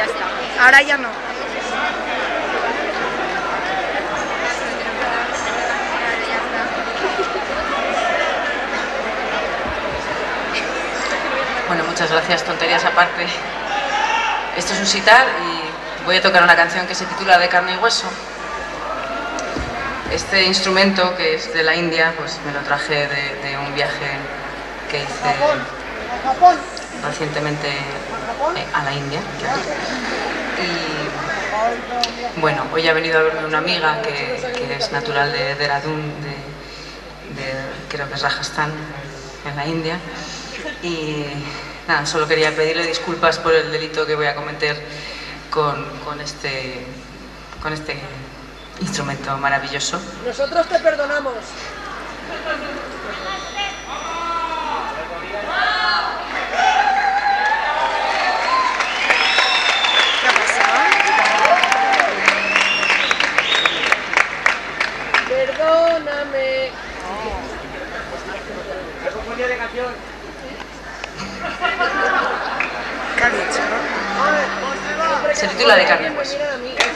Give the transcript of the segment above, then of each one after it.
ya está. Ahora ya no. Bueno, muchas gracias, tonterías aparte. Esto es un sitar y voy a tocar una canción que se titula De carne y hueso. Este instrumento, que es de la India, pues me lo traje de, un viaje que hice recientemente eh, a la India. Y bueno, hoy ha venido a verme una amiga que, es natural de Dehradun, de, de, creo que es Rajasthan, en la India. Y nada, solo quería pedirle disculpas por el delito que voy a cometer con, con este, con este instrumento maravilloso. Nosotros te perdonamos. Se titula De carne y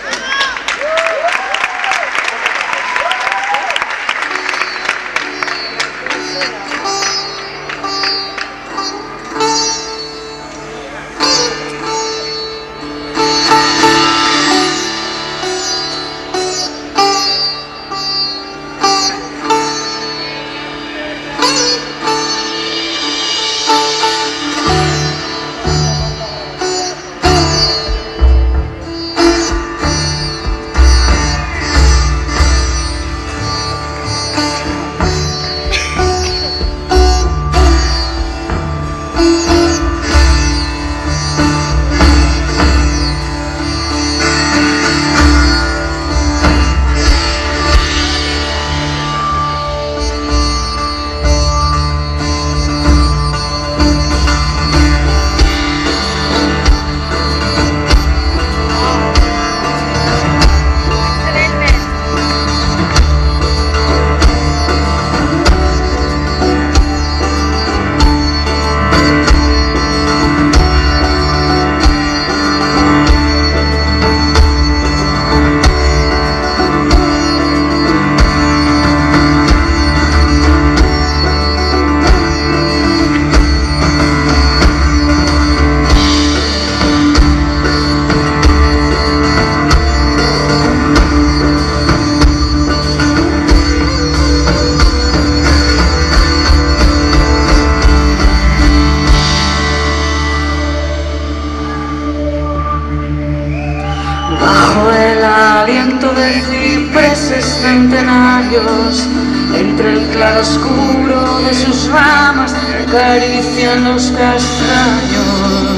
de cipreses centenarios, entre el claro oscuro de sus ramas, acarician los castaños.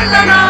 Cárdenas.